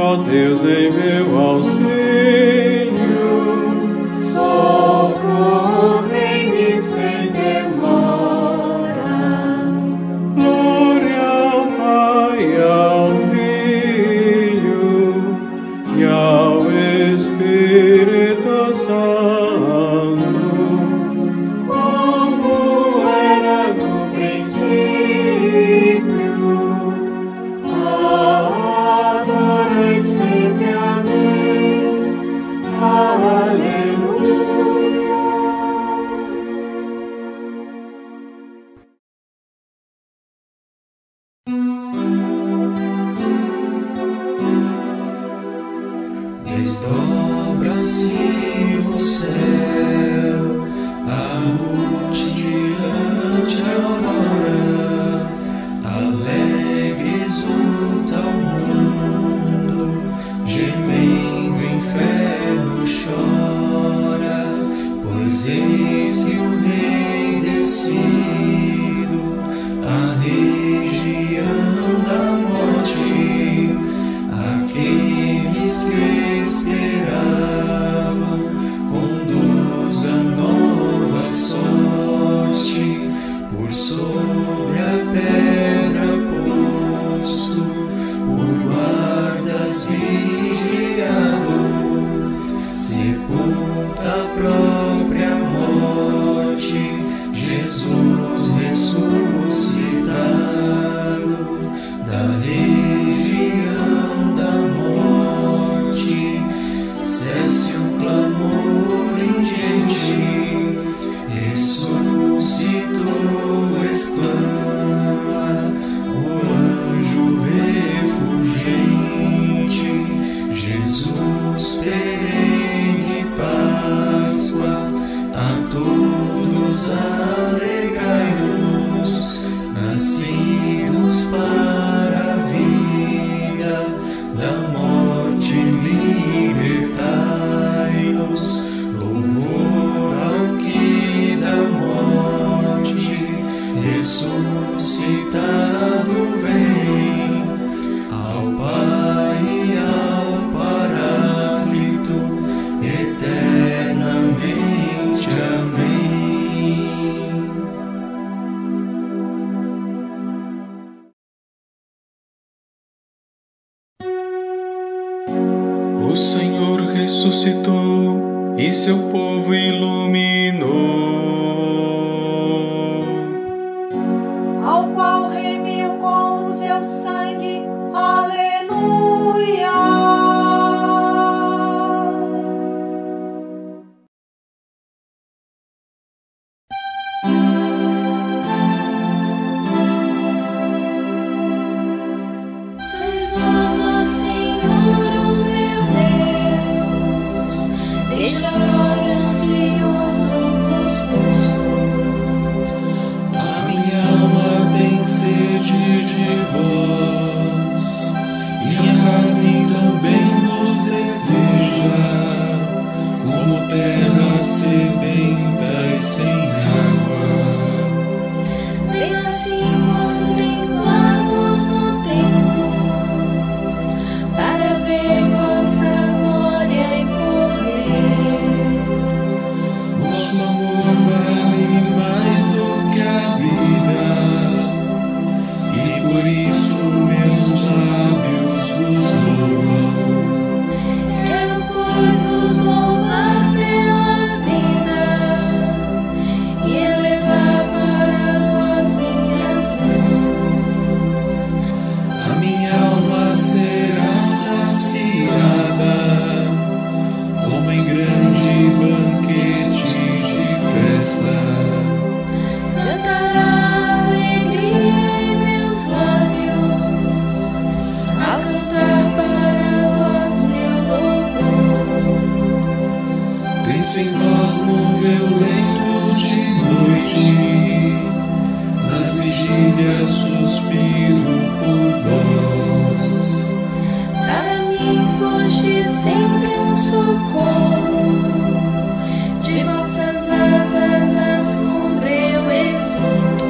ó Deus, em meu auxílio. desdobram-se. You. Penso em vós no meu leito de noite, nas vigílias suspiro por vós. Para mim foste sempre um socorro, de vossas asas a sombra eu exulto.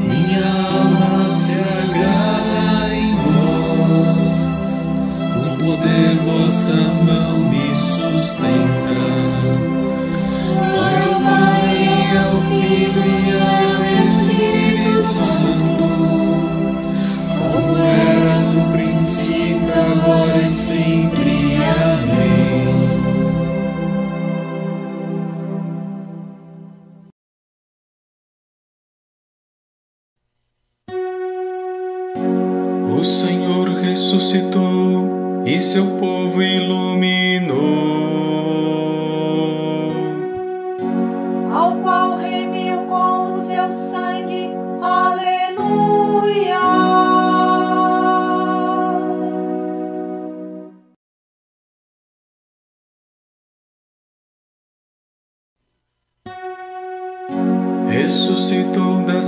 Minha alma se agrada em vós, o poder vossa mão sustenta. Pai, ao é Filho e ao Espírito Santo, como era no princípio, agora e sempre. Amém. O Senhor ressuscitou e seu povo iluminou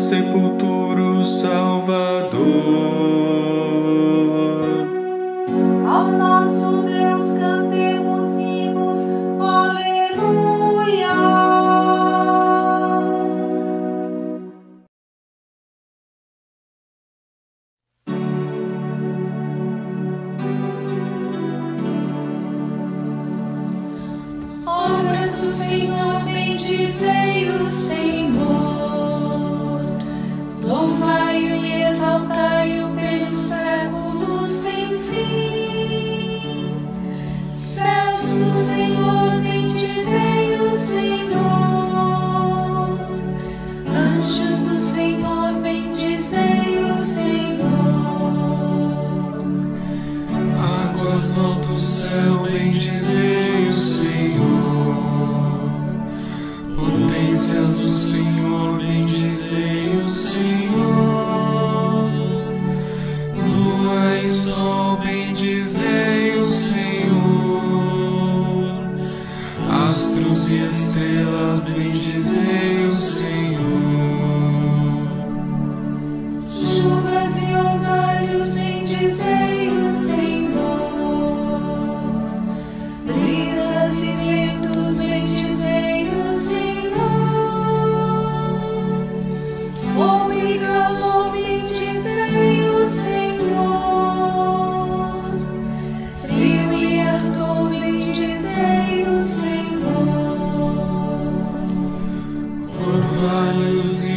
sepultura.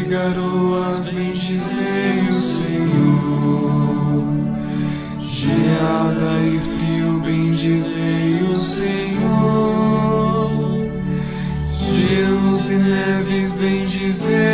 garoas bendizei o Senhor. Geada e frio bendizei o Senhor. Gelos e neves bendizei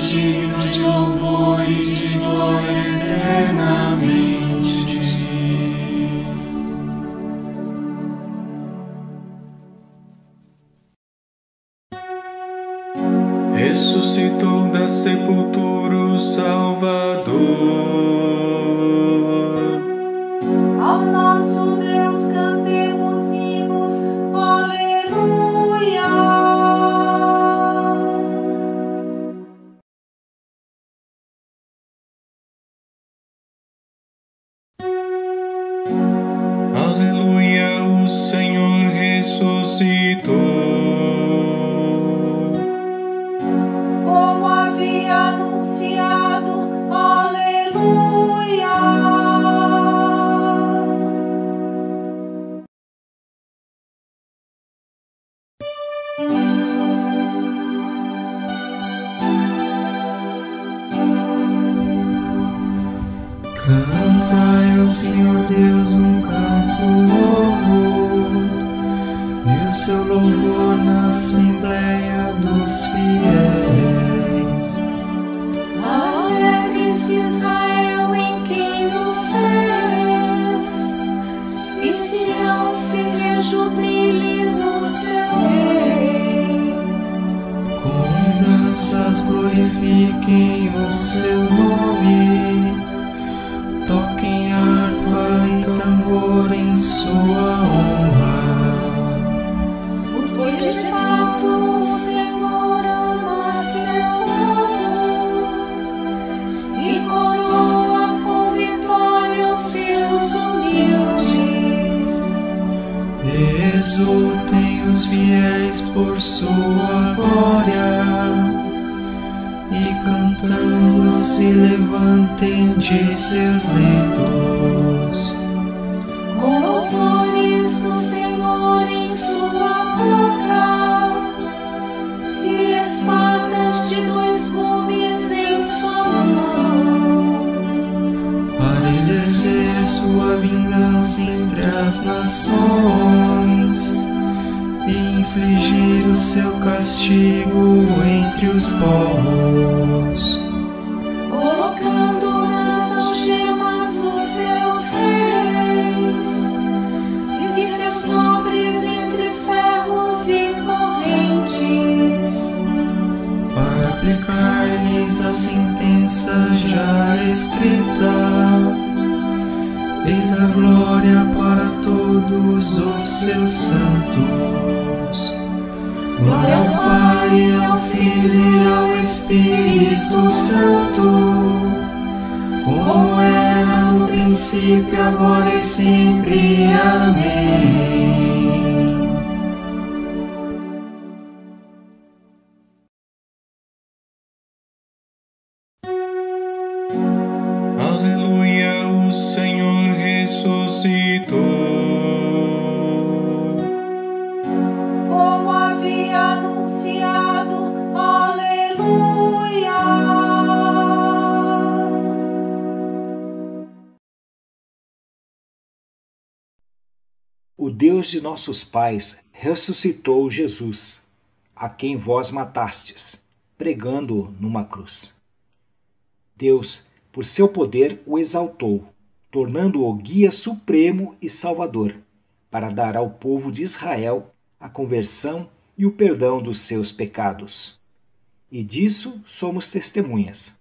Sois digno de louvor e de glória eternamente. Ressuscitou da sepultura de seus leitos. Com louvores do Senhor em sua boca e espadas de dois gumes em sua mão. para exercer sua vingança entre as nações e infligir o seu castigo entre os povos. A glória para todos os seus santos. Glória ao Pai, ao Filho e ao Espírito Santo, como era no princípio, agora e sempre. Amém. Deus de nossos pais ressuscitou Jesus, a quem vós matastes, pregando-o numa cruz. Deus, por seu poder, o exaltou, tornando-o guia supremo e salvador, para dar ao povo de Israel a conversão e o perdão dos seus pecados. E disso somos testemunhas,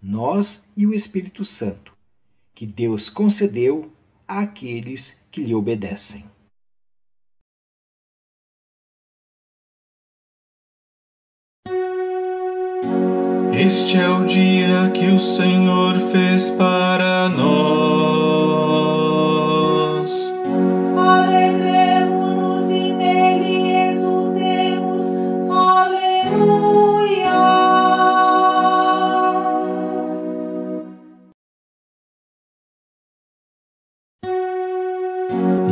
nós e o Espírito Santo, que Deus concedeu àqueles que lhe obedecem. Este é o dia que o Senhor fez para nós. Alegremos-nos e nele exultemos, aleluia.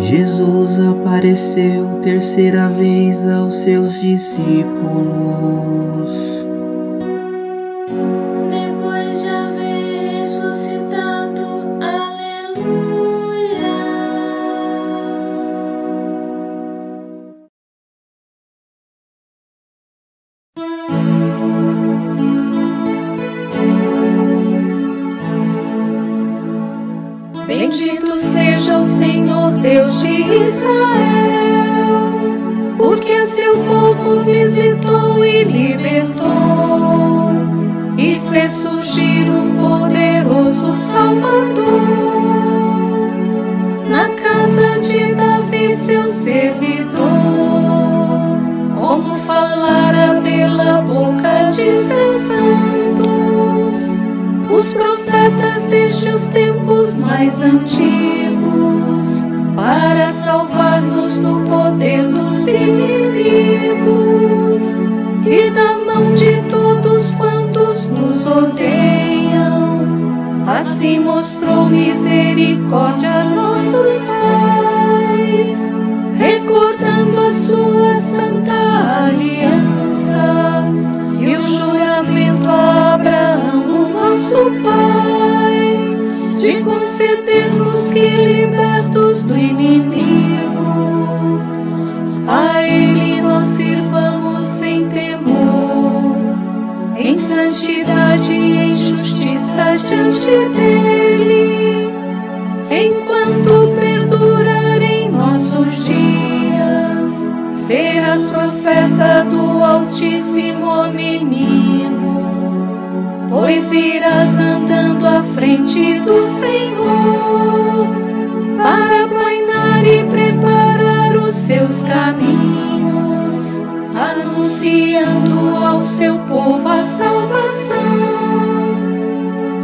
Jesus apareceu terceira vez aos seus discípulos. Seu servidor, como falara pela boca de seus santos, os profetas desde os tempos mais antigos, para salvar-nos do poder dos inimigos. E da mão de todos quantos nos odeiam. Assim mostrou misericórdia a nossos pais, santa aliança e o juramento a Abraão, o nosso pai, de conceder-nos que libertos do inimigo, do Senhor, para aplainar e preparar os seus caminhos, anunciando ao seu povo a salvação,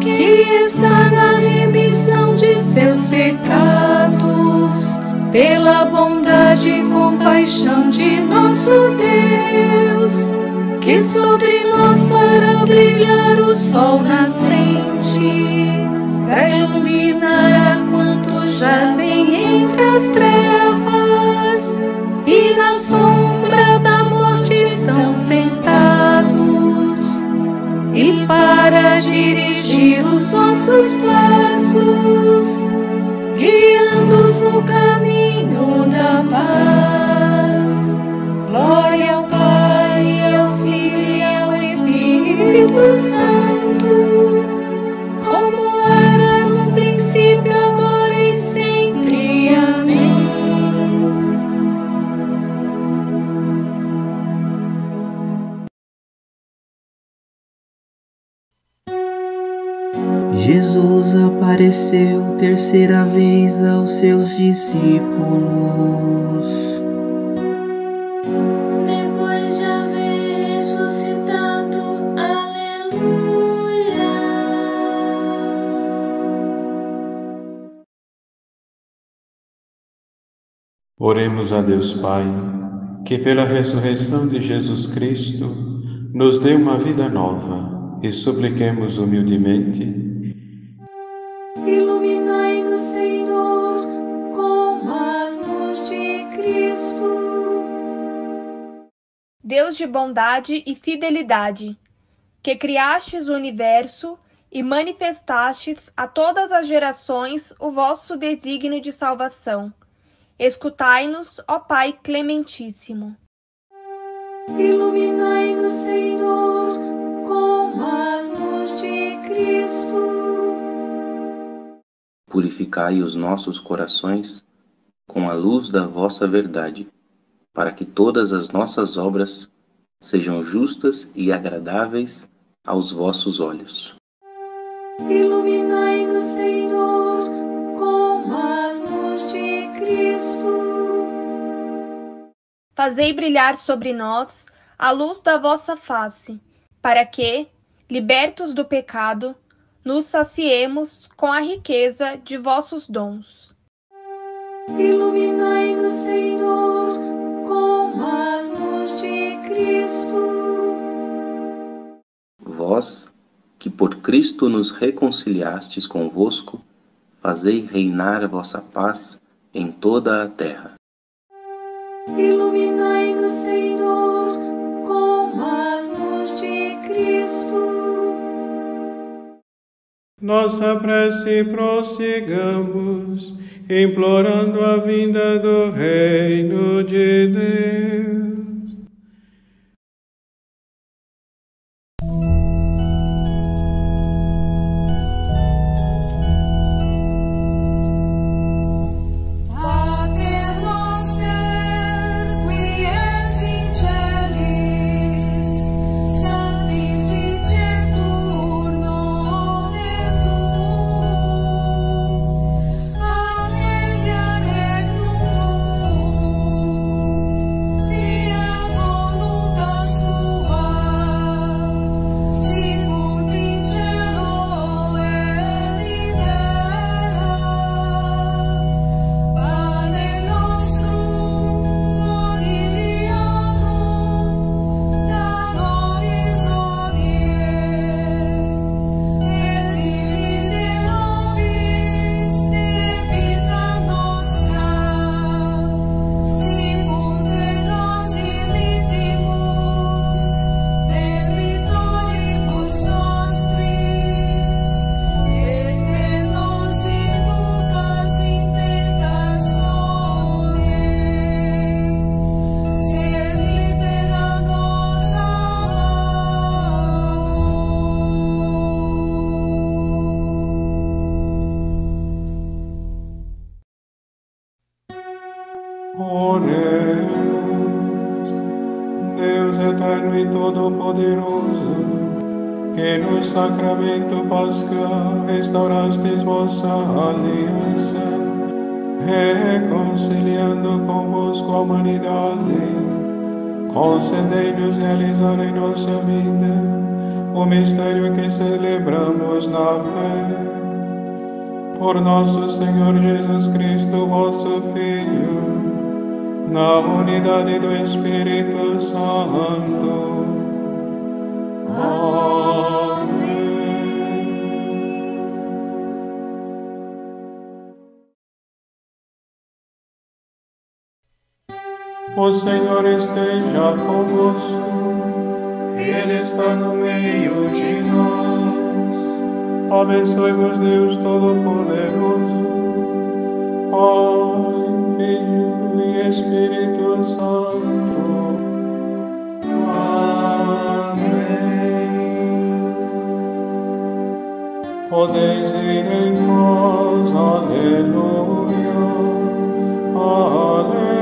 que está na remissão de seus pecados, pela bondade e compaixão de nosso Deus, que sobre nós fará brilhar o sol nascente, para iluminar a quantos jazem entre as trevas e na sombra da morte estão sentados, e para dirigir os nossos passos, guiando-os no caminho da paz. Glória ao Pai, ao Filho e ao Espírito Santo, Jesus apareceu terceira vez aos seus discípulos. Depois de haver ressuscitado, aleluia. Oremos a Deus Pai, que pela ressurreição de Jesus Cristo nos dê uma vida nova e supliquemos humildemente Iluminai-nos, Senhor, com a luz de Cristo. Deus de bondade e fidelidade, que criastes o universo e manifestastes a todas as gerações o vosso desígnio de salvação. Escutai-nos, ó Pai clementíssimo. Iluminai-nos, Senhor, com a luz de Cristo. Purificai os nossos corações com a luz da vossa verdade, para que todas as nossas obras sejam justas e agradáveis aos vossos olhos. Iluminai-nos, Senhor, com a luz de Cristo. Fazei brilhar sobre nós a luz da vossa face, para que, libertos do pecado, nos saciemos com a riqueza de vossos dons. Iluminai-nos, Senhor, com a luz de Cristo. Vós, que por Cristo nos reconciliastes convosco, fazei reinar a vossa paz em toda a terra. Iluminai-nos, Senhor, com a luz de Cristo. Nossa prece prossigamos, implorando a vinda do Reino de Deus. Todo-poderoso, que no sacramento pascal restaurastes vossa aliança, reconciliando convosco a humanidade, concedei-nos realizar em nossa vida o mistério que celebramos na fé. Por nosso Senhor Jesus Cristo, vosso Filho, na unidade do Espírito Santo. O Senhor esteja convosco. Ele está no meio de nós. Abençoe-vos Deus Todo-Poderoso, Pai, Filho e Espírito Santo. Amém. Podeis ir em paz, aleluia, aleluia.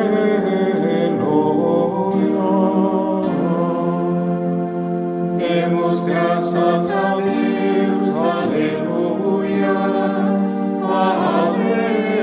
Demos graças a Deus, aleluia, aleluia.